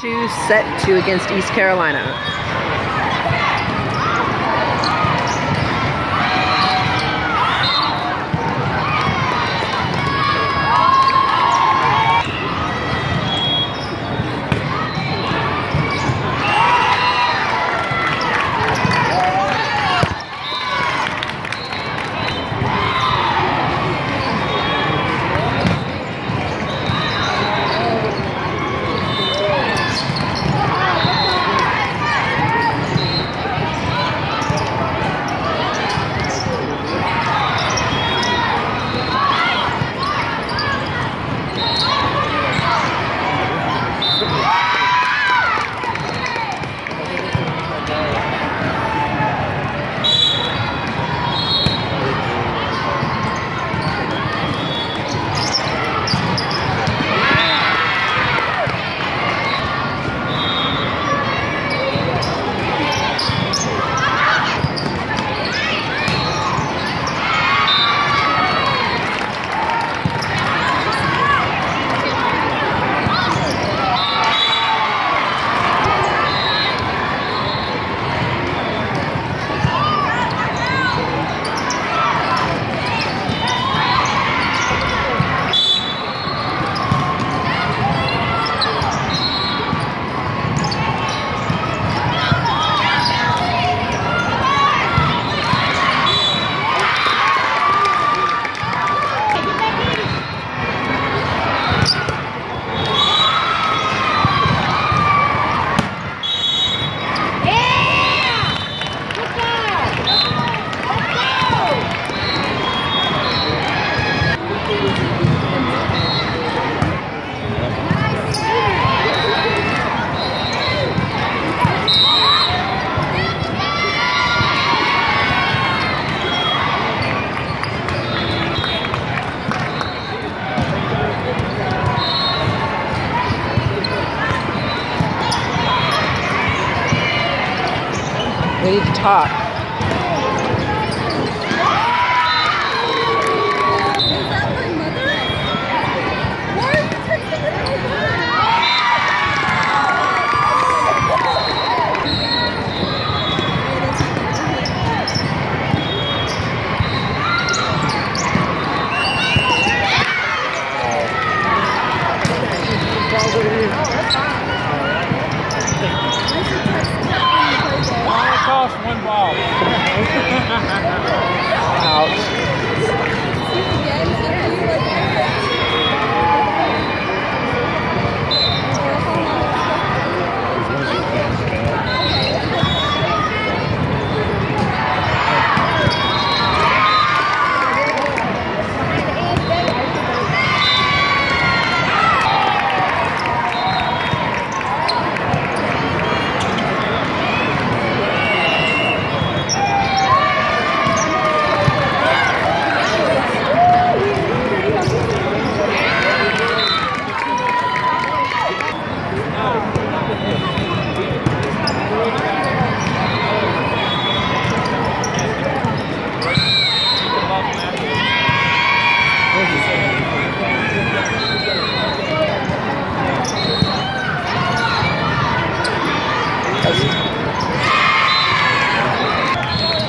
to set two against East Carolina. We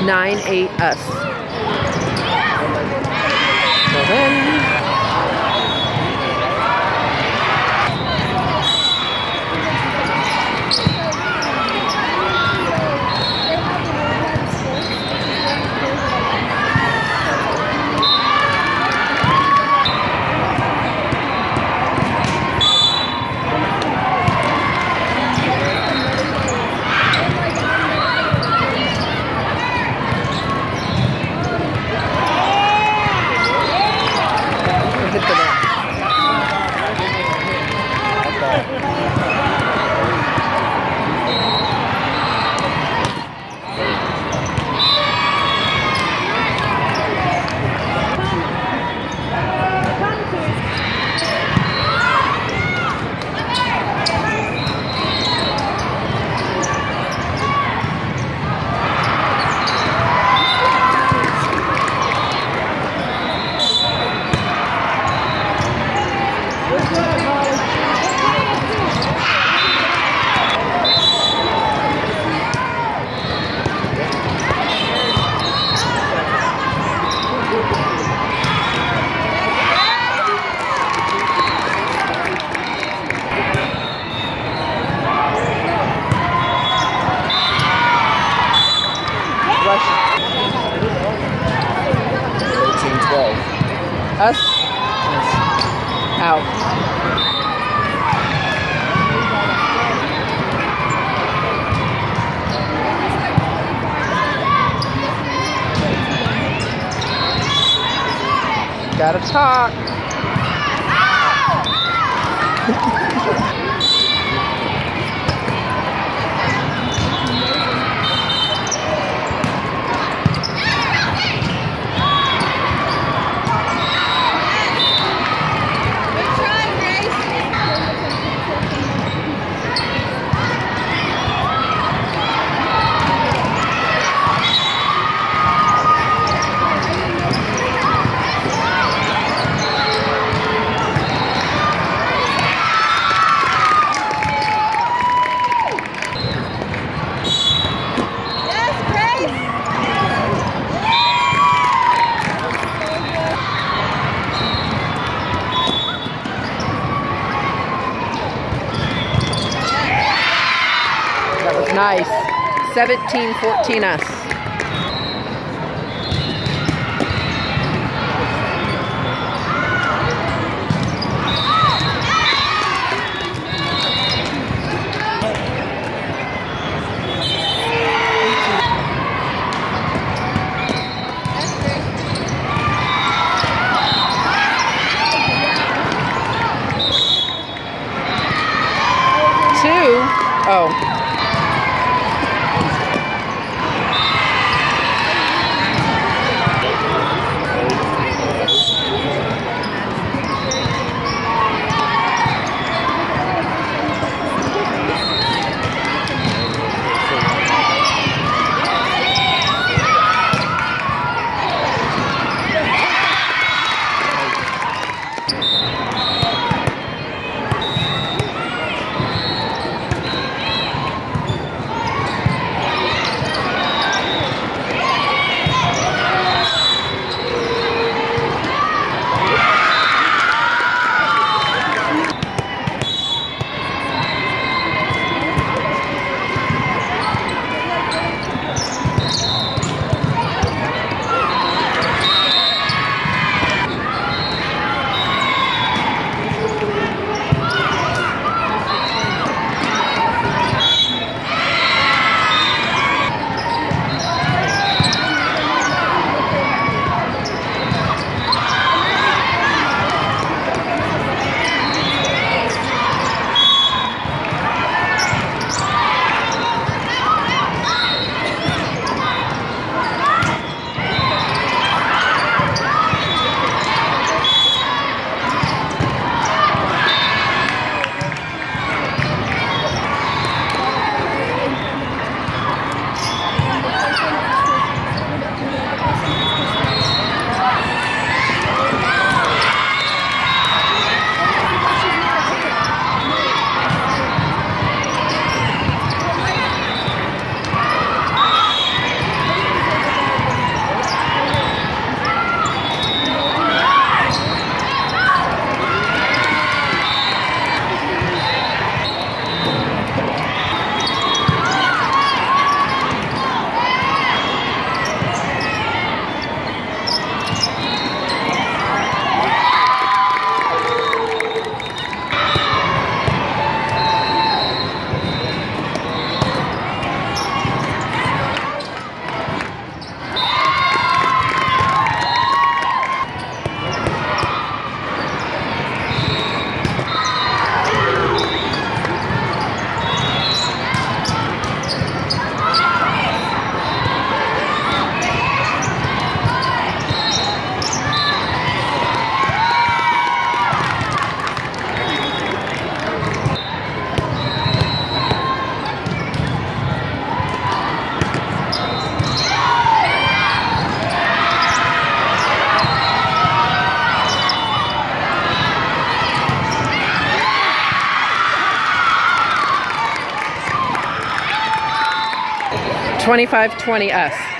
98S. So then, Us? Yes. Out. Gotta talk. Nice. 17 14 us. Oh. Twenty-five twenty us.